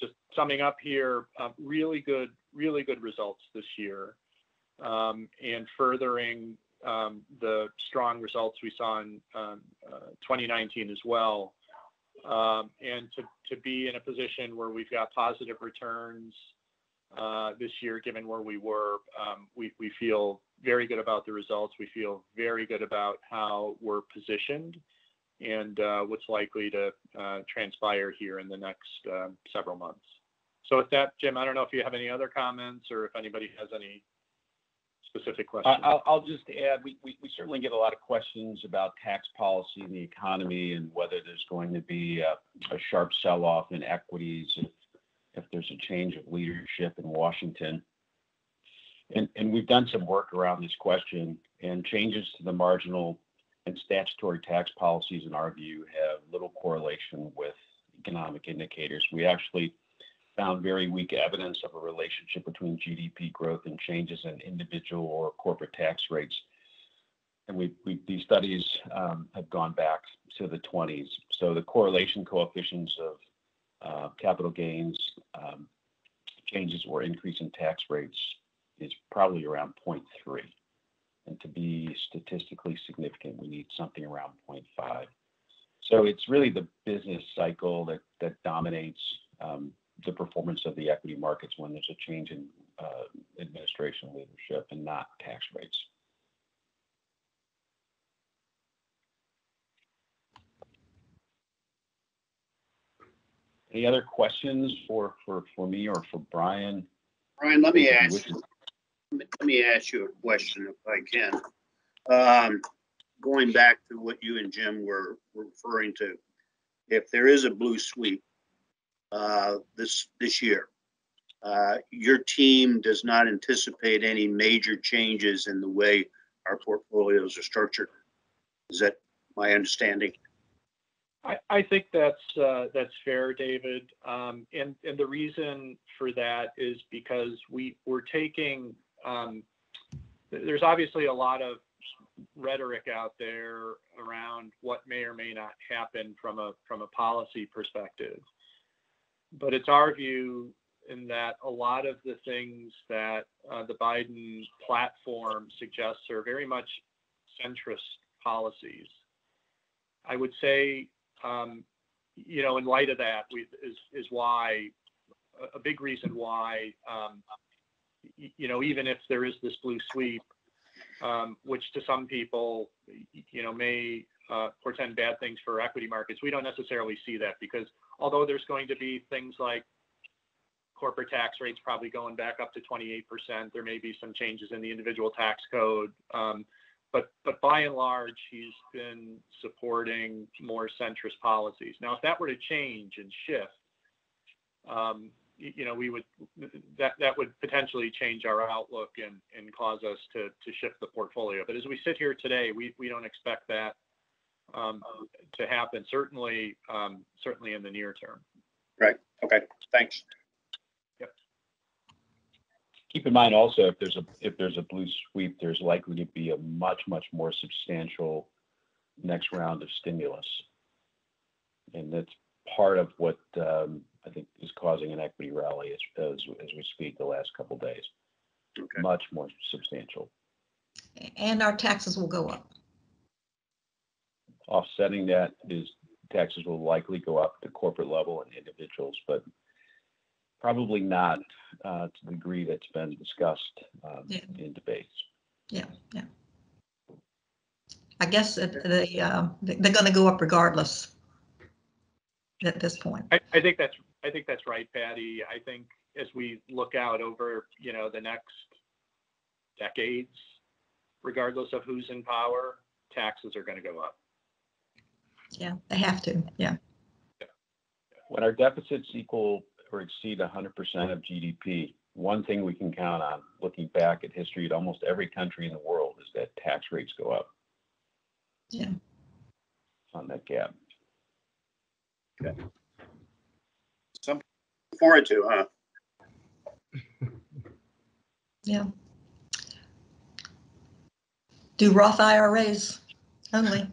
just summing up here, uh, really good really good results this year, um, and furthering um, the strong results we saw in um, uh, 2019 as well. Um, and to, be in a position where we've got positive returns uh, this year, given where we were, um, we, feel very good about the results. We feel very good about how we're positioned and uh, what's likely to uh, transpire here in the next several months. So with that, Jim, I don't know if you have any other comments or if anybody has any specific questions. I'll, just add, we, certainly get a lot of questions about tax policy and the economy and whether there's going to be a, a sharp sell-off in equities if, if there's a change of leadership in Washington. And, and we've done some work around this question and changes to the marginal and statutory tax policies in our view have little correlation with economic indicators. We actually found very weak evidence of a relationship between GDP growth and changes in individual or corporate tax rates. And we, we, these studies um, have gone back to the 20s. So the correlation coefficients of uh, capital gains, um, changes or increase in tax rates is probably around 0.3. And to be statistically significant, we need something around 0.5. So it's really the business cycle that, that dominates um, the performance of the equity markets when there's a change in uh, administration leadership and not tax rates. Any other questions for, for, for me or for Brian? Brian, let me If you ask, let me ask you a question if I can. Um, going back to what you and Jim were referring to, if there is a blue sweep, uh, this, this year, uh, your team does not anticipate any major changes in the way our portfolios are structured. Is that my understanding? I, I think that's, uh, that's fair, David. Um, and, and the reason for that is because we, we're taking, um, there's obviously a lot of rhetoric out there around what may or may not happen from a, from a policy perspective. But it's our view in that a lot of the things that, uh, the Biden platform suggests are very much centrist policies. I would say um, you know, in light of that, we, is, is why, a, big reason why, um, you know, even if there is this blue sweep, um, which to some people, you know, may uh, portend bad things for equity markets, we don't necessarily see that because although there's going to be things like corporate tax rates probably going back up to 28%, there may be some changes in the individual tax code. Um, but but by and large, he's been supporting more centrist policies. Now, if that were to change and shift, um, you know, we would that that would potentially change our outlook and and cause us to to shift the portfolio. But as we sit here today, we we don't expect that to happen. Certainly, um, certainly in the near term. Right, okay, thanks. Keep in mind also, if there's a, if there's a blue sweep, there's likely to be a much, much more substantial next round of stimulus. And that's part of what um, I think is causing an equity rally as, as, as we speak the last couple days. Okay. Much more substantial. And our taxes will go up. Offsetting that is taxes will likely go up at the corporate level and individuals, but probably not uh, to the degree that's been discussed um, Yeah. in debates. Yeah, yeah. I guess that they, uh, they- they're gonna go up regardless at this point. I, I think that's I think that's right, Patty. I think as we look out over you know the next decades, regardless of who's in power, taxes are going to go up. Yeah, they have to, yeah. When our deficits equal or exceed 100% of GDP, one thing we can count on, looking back at history at almost every country in the world, is that tax rates go up. Yeah. On that gap. Okay. Something to forward to, huh? Yeah. Do Roth IRAs only.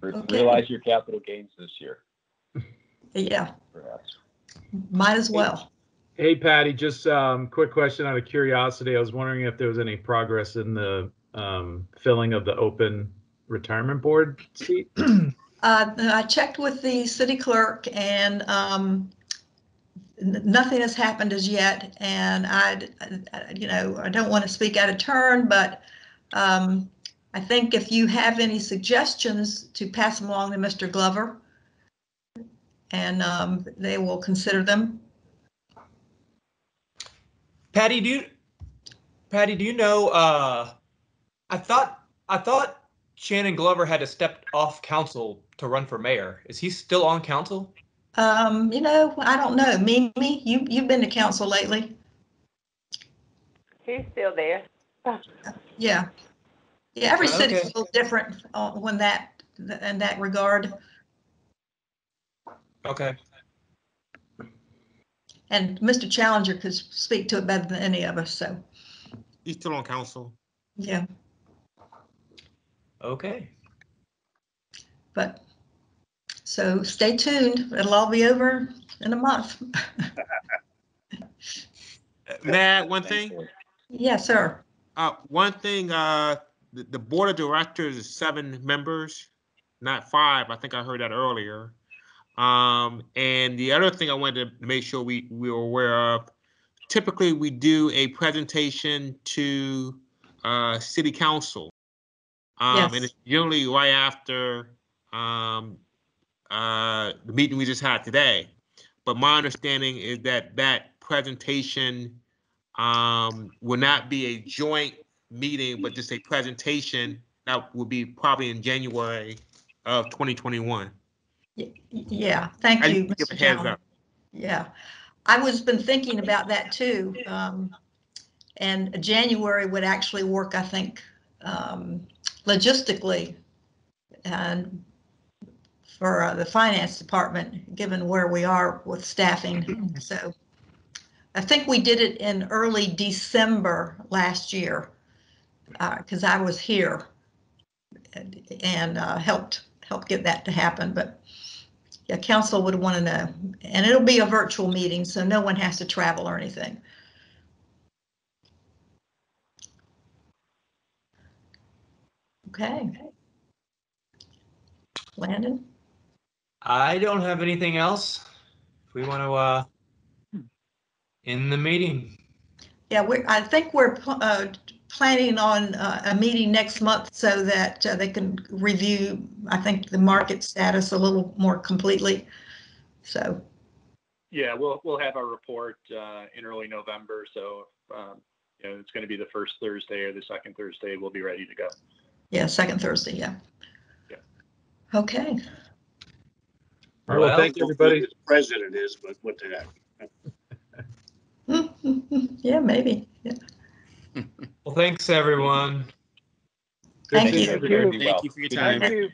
Re- Okay. Realize your capital gains this year, Yeah, perhaps. might as well. Hey Patty, just um, quick question out of curiosity. I was wondering if there was any progress in the um, filling of the open retirement board seat. *clears throat* Uh, I checked with the city clerk and, um, n- nothing has happened as yet. And I, you know, I don't want to speak out of turn, but, um, I think if you have any suggestions to pass them along to Mr. Glover, and, um, they will consider them. Patty, do you, Patty, do you know? Uh, I thought I thought Shannon Glover had to step off council to run for mayor. Is he still on council? Um, you know, I don't know. Mimi, you, you've been to council lately. He's still there. Yeah. Yeah, every city's a Okay. little different uh, when that, in that regard. Okay. And Mr. Challenger could speak to it better than any of us, so, He's still on council. yeah. Okay. But, so stay tuned. It'll all be over in a month. Matt, one thing, Yes, sir. uh, one thing, uh, the, the board of directors is seven members, not five. I think I heard that earlier. Um, and the other thing I wanted to make sure we, we were aware of, typically we do a presentation to, uh, city council. Um, and it's generally right after, um, uh, the meeting we just had today. But my understanding is that that presentation, um, will not be a joint meeting, but just a presentation that will be probably in January of 2021. Y- Yeah, thank you, Mr. up. Yeah, I was been thinking about that too. Um, and January would actually work, I think, um, logistically and for uh, the finance department, given where we are with staffing. So I think we did it in early December last year because I was here and, and uh, helped helped get that to happen. But yeah, council would want to know. And it'll be a virtual meeting, so no one has to travel or anything. Okay. Landon? I don't have anything else. If we want to, uh, end the meeting. Yeah, we, I think we're pl- uh, planning on uh, a meeting next month so that uh, they can review, I think, the market status a little more completely. So, Yeah, we'll, we'll have our report uh, in early November, so, um, you know, it's going to be the first Thursday or the second Thursday, we'll be ready to go. yeah, second Thursday, yeah. Yeah. Okay. All right, well, thank you, everybody. The President is, but what the heck? *laughs* Yeah, maybe. Yeah. Well, thanks, everyone. Thank Good seeing you. everybody. Be well. Thank you for your time. night. you.